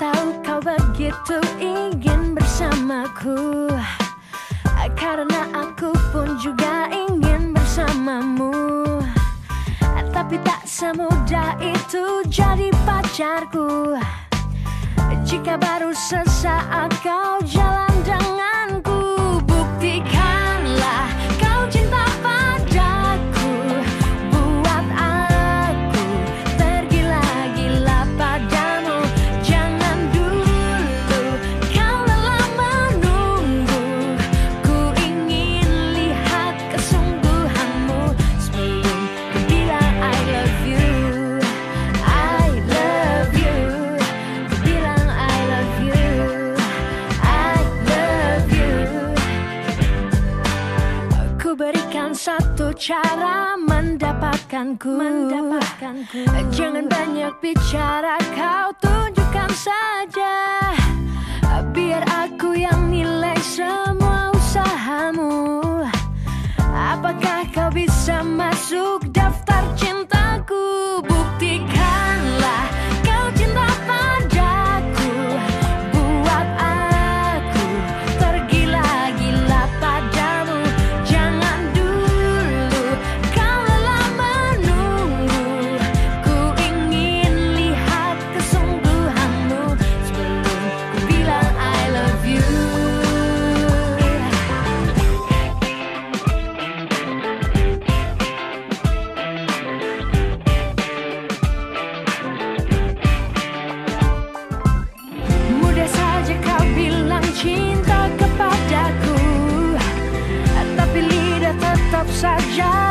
tahu kau begitu ingin bersamaku. Karena aku pun juga ingin bersamamu. Tapi tak semudah itu jadi pacarku. Jika baru sesaat kau jalan satu cara mendapatkanku. Mendapatkanku. Jangan banyak bicara kau tunjukkan saja outside job.